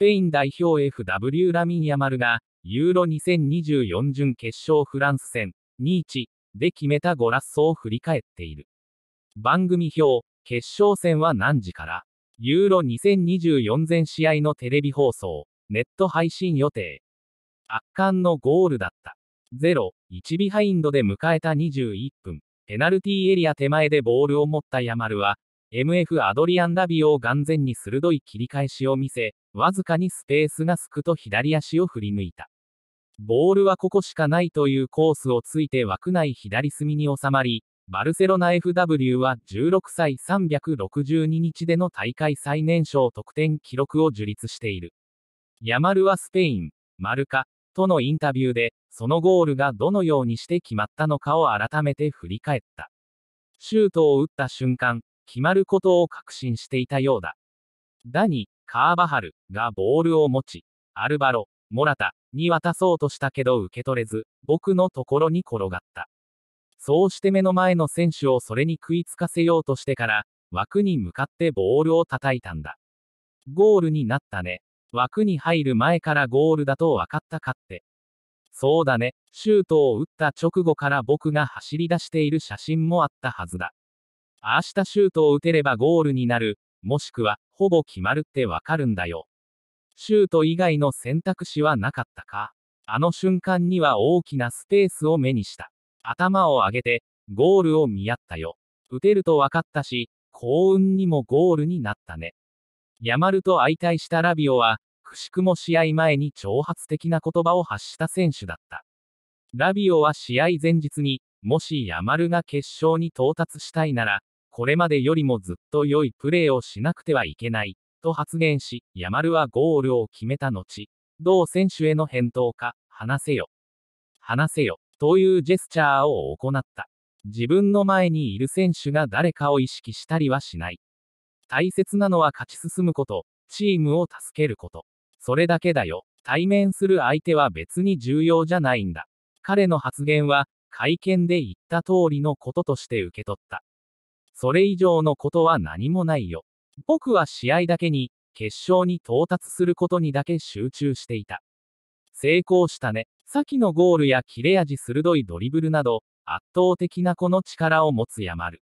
ペイン代表 FW ラミン・ヤマルが、ユーロ2024準決勝フランス戦、2-1で決めたゴラッソを振り返っている。番組表、決勝戦は何時からユーロ2024全試合のテレビ放送、ネット配信予定。圧巻のゴールだった。0、1ビハインドで迎えた21分、ペナルティーエリア手前でボールを持ったヤマルは、MF アドリアン・ラビオを眼前に鋭い切り返しを見せ、わずかにスペースがすくと左足を振り抜いた。ボールはここしかないというコースをついて枠内左隅に収まり、バルセロナ FW は16歳362日での大会最年少得点記録を樹立している。ヤマルはスペイン、マルカ、とのインタビューで、そのゴールがどのようにして決まったのかを改めて振り返った。シュートを打った瞬間、決まることを確信していたようだ。ダニ、カーバハルがボールを持ち、アルバロ、モラタに渡そうとしたけど受け取れず、僕のところに転がった。そうして目の前の選手をそれに食いつかせようとしてから、枠に向かってボールを叩いたんだ。ゴールになったね。枠に入る前からゴールだと分かったかって。そうだね。シュートを打った直後から僕が走り出している写真もあったはずだ。ああしたシュートを打てればゴールになる、もしくは、ほぼ決まるってわかるんだよ。シュート以外の選択肢はなかったか？あの瞬間には大きなスペースを目にした。頭を上げて、ゴールを見合ったよ。打てると分かったし、幸運にもゴールになったね。ヤマルと相対したラビオは、くしくも試合前に挑発的な言葉を発した選手だった。ラビオは試合前日に、もしヤマルが決勝に到達したいなら、これまでよりもずっと良いプレーをしなくてはいけない、と発言し、ヤマルはゴールを決めた後、同選手への返答か、話せよ。話せよ。というジェスチャーを行った。自分の前にいる選手が誰かを意識したりはしない。大切なのは勝ち進むこと、チームを助けること。それだけだよ。対面する相手は別に重要じゃないんだ。彼の発言は、会見で言った通りのこととして受け取った。それ以上のことは何もないよ。僕は試合だけに、決勝に到達することにだけ集中していた。成功したね。先のゴールや切れ味鋭いドリブルなど、圧倒的なこの力を持つヤマル。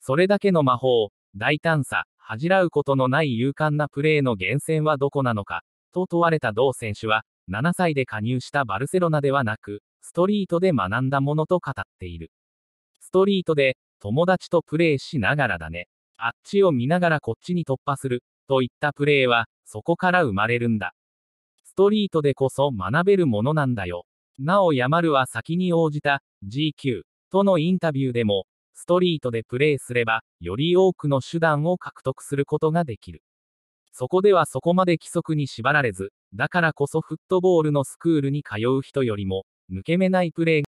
それだけの魔法、大胆さ、恥じらうことのない勇敢なプレーの源泉はどこなのか、と問われた同選手は、7歳で加入したバルセロナではなく、ストリートで学んだものと語っている。ストリートで、友達とプレイしながらだね。あっちを見ながらこっちに突破する、といったプレイは、そこから生まれるんだ。ストリートでこそ学べるものなんだよ。なおヤマルは先に応じた GQ とのインタビューでも、ストリートでプレイすれば、より多くの手段を獲得することができる。そこではそこまで規則に縛られず、だからこそフットボールのスクールに通う人よりも、抜け目ないプレー